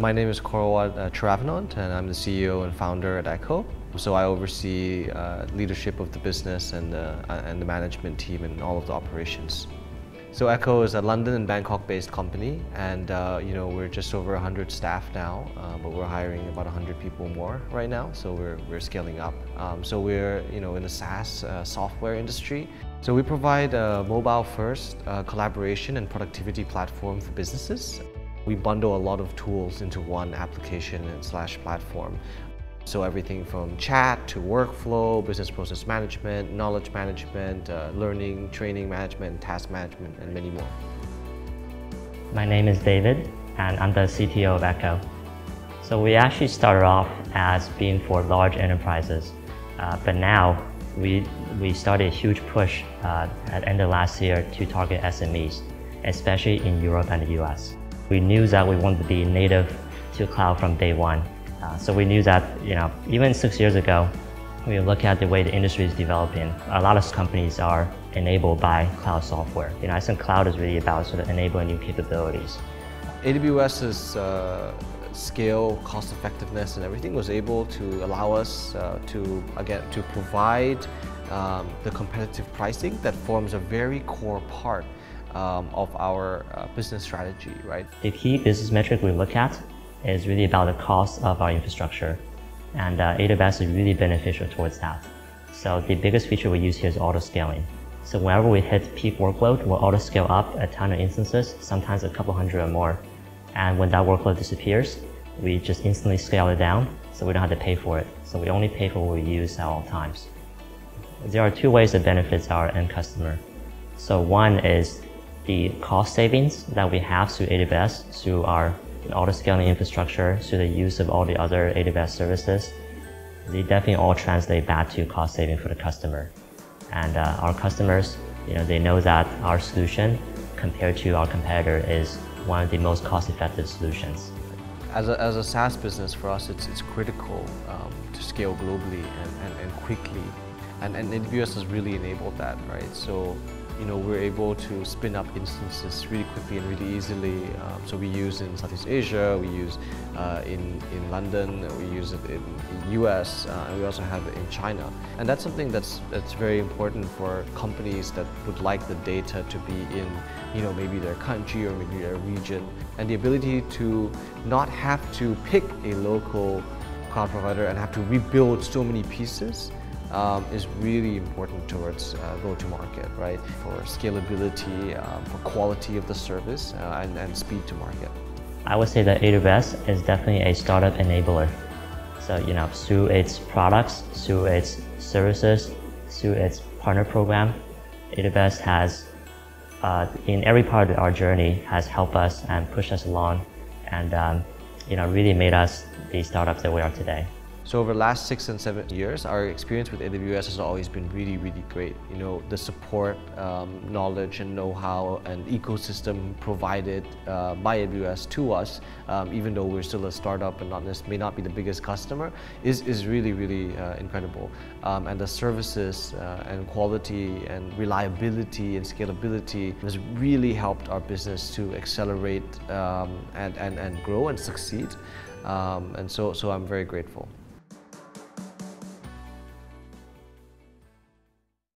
My name is Korowat uh, Chiravanont and I'm the CEO and founder at Eko. So I oversee uh, leadership of the business and, uh, and the management team and all of the operations. So Eko is a London and Bangkok based company and uh, you know we're just over 100 staff now uh, but we're hiring about 100 people more right now so we're, we're scaling up. Um, so we're you know in the SaaS uh, software industry. So we provide a mobile first uh, collaboration and productivity platform for businesses. We bundle a lot of tools into one application and slash platform. So everything from chat to workflow, business process management, knowledge management, uh, learning, training management, task management, and many more. My name is David, and I'm the CTO of Eko. So we actually started off as being for large enterprises, uh, but now we, we started a huge push uh, at the end of last year to target SMEs, especially in Europe and the US. We knew that we wanted to be native to cloud from day one. Uh, so we knew that, you know, even six years ago, we look at the way the industry is developing. A lot of companies are enabled by cloud software. You know, I think cloud is really about sort of enabling new capabilities. AWS's uh, scale, cost effectiveness and everything was able to allow us uh, to, again, to provide um, the competitive pricing that forms a very core part um, of our uh, business strategy, right? The key business metric we look at is really about the cost of our infrastructure. And uh, AWS is really beneficial towards that. So the biggest feature we use here is auto scaling. So whenever we hit peak workload, we'll auto scale up a ton of instances, sometimes a couple hundred or more. And when that workload disappears, we just instantly scale it down so we don't have to pay for it. So we only pay for what we use at all times. There are two ways that benefits our end customer. So one is the cost savings that we have through AWS, through our auto-scaling infrastructure, through the use of all the other AWS services, they definitely all translate back to cost saving for the customer. And uh, our customers, you know, they know that our solution compared to our competitor is one of the most cost-effective solutions. As a, as a SaaS business, for us, it's, it's critical um, to scale globally and, and, and quickly. And, and AWS has really enabled that, right? So you know, we're able to spin up instances really quickly and really easily. Um, so we use in Southeast Asia, we use uh, in, in London, we use it in the US, uh, and we also have it in China. And that's something that's, that's very important for companies that would like the data to be in, you know, maybe their country or maybe their region. And the ability to not have to pick a local cloud provider and have to rebuild so many pieces um, is really important towards uh, go-to-market, right? For scalability, um, for quality of the service, uh, and, and speed to market. I would say that AWS is definitely a startup enabler. So, you know, through its products, through its services, through its partner program, AWS has, uh, in every part of our journey, has helped us and pushed us along and, um, you know, really made us the startups that we are today. So over the last six and seven years, our experience with AWS has always been really, really great. You know, the support, um, knowledge and know-how and ecosystem provided uh, by AWS to us, um, even though we're still a startup and not may not be the biggest customer, is, is really, really uh, incredible. Um, and the services uh, and quality and reliability and scalability has really helped our business to accelerate um, and, and, and grow and succeed. Um, and so, so I'm very grateful.